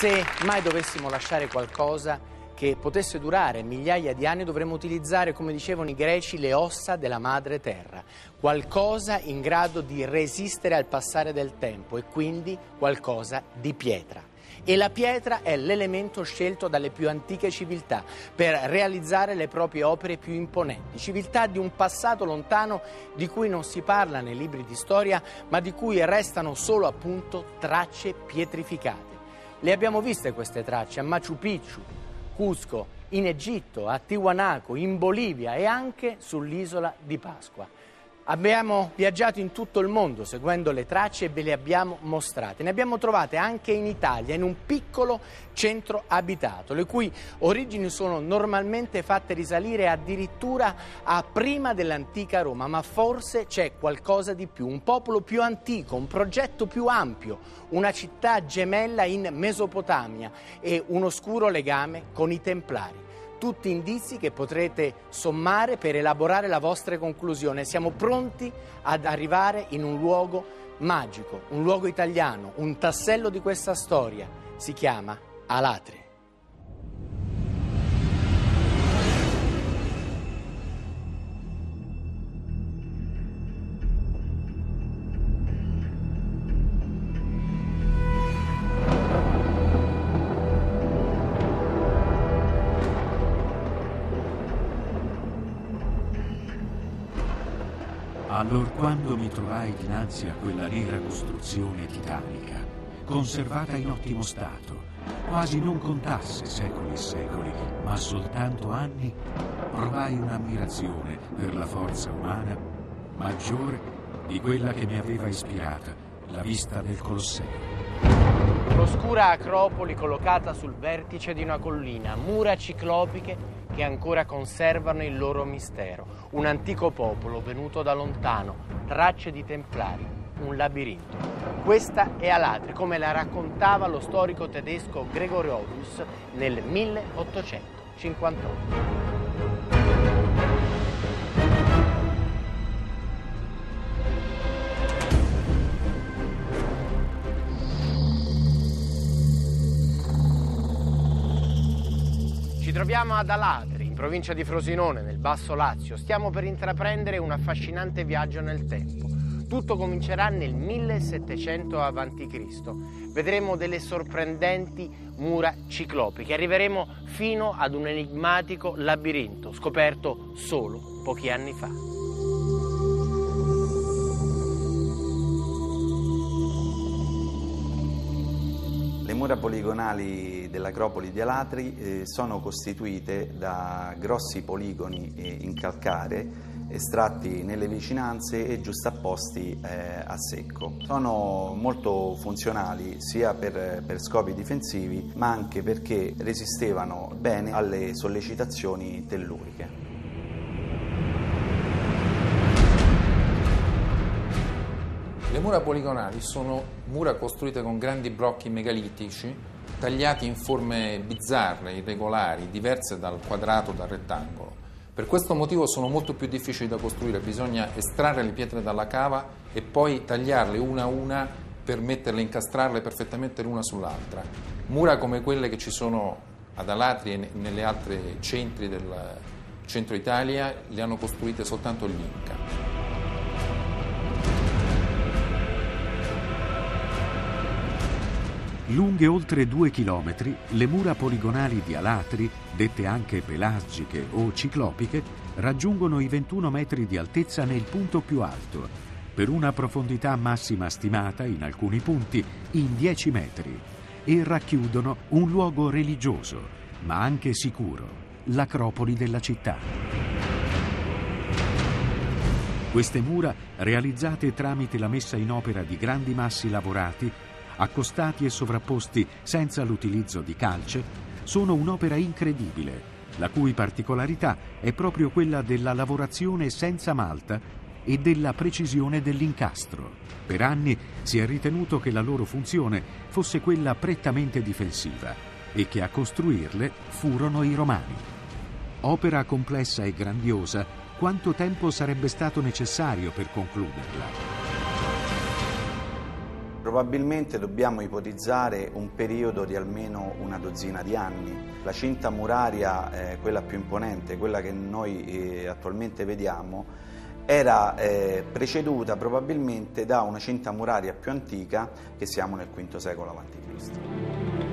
Se mai dovessimo lasciare qualcosa che potesse durare migliaia di anni, dovremmo utilizzare, come dicevano i greci, le ossa della madre terra. Qualcosa in grado di resistere al passare del tempo e quindi qualcosa di pietra e la pietra è l'elemento scelto dalle più antiche civiltà per realizzare le proprie opere più imponenti, civiltà di un passato lontano di cui non si parla nei libri di storia, ma di cui restano solo appunto tracce pietrificate. Le abbiamo viste queste tracce a Machu Picchu, Cusco, in Egitto, a Tiwanaku, in Bolivia e anche sull'isola di Pasqua. Abbiamo viaggiato in tutto il mondo seguendo le tracce e ve le abbiamo mostrate. Ne abbiamo trovate anche in Italia, in un piccolo centro abitato, le cui origini sono normalmente fatte risalire addirittura a prima dell'antica Roma, ma forse c'è qualcosa di più, un popolo più antico, un progetto più ampio, una città gemella in Mesopotamia e un oscuro legame con i Templari tutti indizi che potrete sommare per elaborare la vostra conclusione. Siamo pronti ad arrivare in un luogo magico, un luogo italiano, un tassello di questa storia. Si chiama Alatri. Allorquando mi trovai dinanzi a quella nera costruzione titanica, conservata in ottimo stato, quasi non contasse secoli e secoli, ma soltanto anni, provai un'ammirazione per la forza umana maggiore di quella che mi aveva ispirata la vista del Colosseo. L'oscura acropoli collocata sul vertice di una collina, mura ciclopiche che ancora conservano il loro mistero. Un antico popolo venuto da lontano, tracce di templari, un labirinto. Questa è Alatri, come la raccontava lo storico tedesco Gregorius nel 1858. Troviamo ad Alatri, in provincia di Frosinone, nel Basso Lazio. Stiamo per intraprendere un affascinante viaggio nel tempo. Tutto comincerà nel 1700 a.C. Vedremo delle sorprendenti mura ciclopiche. Arriveremo fino ad un enigmatico labirinto scoperto solo pochi anni fa. Mura poligonali dell'Acropoli di Alatri eh, sono costituite da grossi poligoni eh, in calcare estratti nelle vicinanze e giustapposti eh, a secco. Sono molto funzionali sia per, per, scopi difensivi ma anche perché resistevano bene alle sollecitazioni telluriche. Mura poligonali sono mura costruite con grandi blocchi megalitici, tagliati in forme bizzarre, irregolari, diverse dal quadrato, dal rettangolo. Per questo motivo sono molto più difficili da costruire, bisogna estrarre le pietre dalla cava e poi tagliarle una a una per metterle, incastrarle perfettamente l'una sull'altra. Mura come quelle che ci sono ad Alatri e nelle altre centri del centro Italia le hanno costruite soltanto gli Inca. Lunghe oltre due chilometri, le mura poligonali di Alatri, dette anche pelasgiche o ciclopiche, raggiungono i 21 metri di altezza nel punto più alto, per una profondità massima stimata, in alcuni punti, in 10 metri, e racchiudono un luogo religioso, ma anche sicuro, l'acropoli della città. Queste mura, realizzate tramite la messa in opera di grandi massi lavorati, accostati e sovrapposti senza l'utilizzo di calce, sono un'opera incredibile, la cui particolarità è proprio quella della lavorazione senza malta e della precisione dell'incastro. Per anni si è ritenuto che la loro funzione fosse quella prettamente difensiva e che a costruirle furono i romani. Opera complessa e grandiosa, quanto tempo sarebbe stato necessario per concluderla? Probabilmente dobbiamo ipotizzare un periodo di almeno una dozzina di anni. La cinta muraria, eh, quella più imponente, quella che noi eh, attualmente vediamo, era eh, preceduta probabilmente da una cinta muraria più antica che siamo nel V secolo a.C.